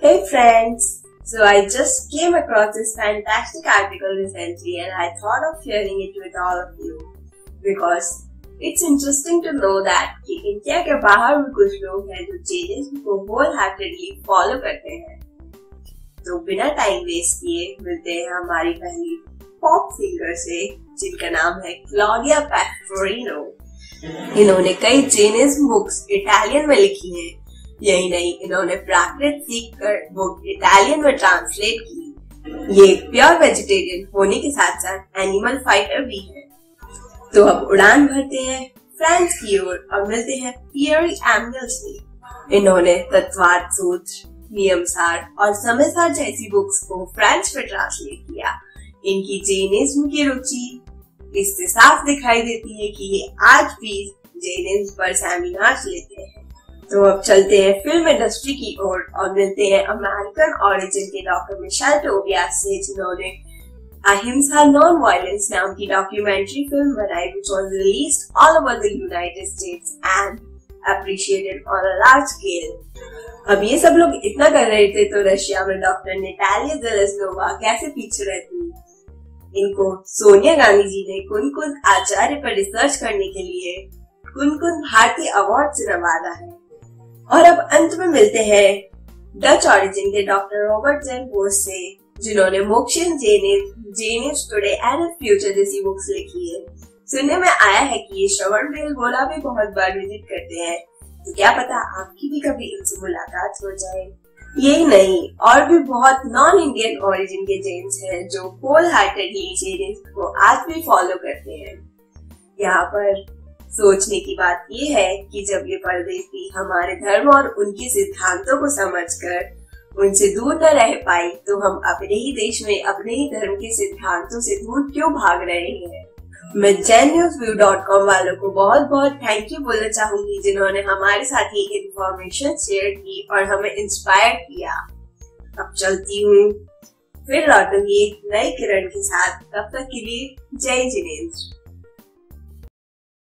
Hey friends! So I just came across this fantastic article recently and I thought of sharing it with all of you because it's interesting to know that कि India के बाहर भी कुछ लोग हैं जो changes को whole heartedly follow करते हैं तो बिना टाइम वेस्ट किए मिलते हैं हमारी पहली पॉप सिंगर से जिनका नाम है क्लॉडिया पैक्टोरिनो इन्होंने कई चेनेस बुक्स इटालियन में लिखी हैं यही नहीं, इन्होंने प्राकृत सीख कर बुक इटालियन में ट्रांसलेट की। ये प्योर वेजिटेरियन होने के साथ साथ एनिमल फाइटर भी है। तो अब उड़ान भरते हैं फ्रांस की ओर और मिलते हैं पियरी एंगल से। इन्होंने तत्वार्थ सूत्र नियम सार और समय सार जैसी बुक्स को फ्रेंच में ट्रांसलेट किया। इनकी जैनिज्म की रुचि इससे साफ़ दिखाई देती है कि ये आज भी जैनिज्म पर सेमिनार्स लेते तो अब चलते हैं फ़िल्म इंडस्ट्री की ओर और, मिलते हैं अमेरिकन ओरिजिन के डॉक्टर मिशेल टोबिया से जिन्होंने अहिंसा नॉन वायलेंस नाम की डॉक्यूमेंट्री फ़िल्म बनाई which was released all over the United States and appreciated on a large scale. अब ये सब लोग इतना कर रहे थे तो रशिया में डॉक्टर नेटालिया जेलेस्नोवा कैसे पीछे रहती इनको सोनिया गांधी जी ने कुन कुन आचार्य पर रिसर्च करने के लिए कुन कुन भारतीय अवार्ड से नवाजा है और अब अंत में मिलते हैं डच ऑरिजिन के डॉक्टर रॉबर्ट जेन बोस से, जिन्होंने मोक्शन Jainism Jainism today and future जैसी बुक्स लिखी है। सुनने में आया है कि ये श्रवण बेल गोला भी बहुत बार विज़िट करते हैं। तो क्या पता आपकी भी कभी इनसे मुलाकात हो जाए। यही नहीं, और भी बहुत नॉन इंडियन ओरिजिन के जेन्स हैं जो होल हार्टेडली जेनिस को आज भी फॉलो करते हैं। यहाँ पर सोचने की बात यह है कि जब ये परदेशी हमारे धर्म और उनके सिद्धांतों को समझकर उनसे दूर न रह पाई तो हम अपने ही देश में, अपने ही धर्म के सिद्धांतों से दूर क्यों भाग रहे हैं? मैं Jain news view dot com वालों को बहुत बहुत थैंक यू बोलना चाहूँगी, जिन्होंने हमारे साथ ये इन्फॉर्मेशन शेयर की और हमें इंस्पायर किया। अब चलती हूँ। फिर लौटूँगी नए किरण के साथ। तब तक के लिए जय जिनेन्द्र।